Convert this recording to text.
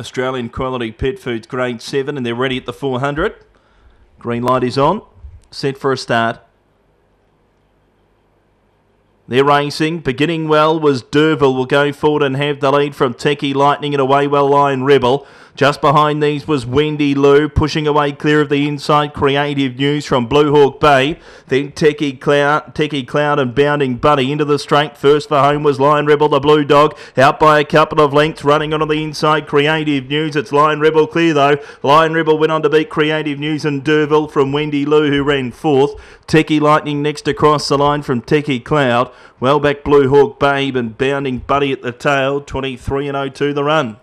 Australian Quality Pet Foods Grade 7 and they're ready at the 400. Green light is on. Set for a start. They're racing. Beginning well was Derville will go forward and have the lead from Techie Lightning and away well Lion Rebel. Just behind these was Wendy Lou, pushing away clear of the inside. Creative news from Blue Hawk Bay. Then Techie Cloud, Techie Cloud and Bounding Buddy into the straight. First for home was Lion Rebel, the Blue Dog, out by a couple of lengths, running on the inside. Creative news. It's Lion Rebel clear though. Lion Rebel went on to beat Creative News and Derville from Wendy Lou, who ran fourth. Techie Lightning next across the line from Techie Cloud. Well back Blue Hawk Babe and Bounding Buddy at the tail. 23 and 02 the run.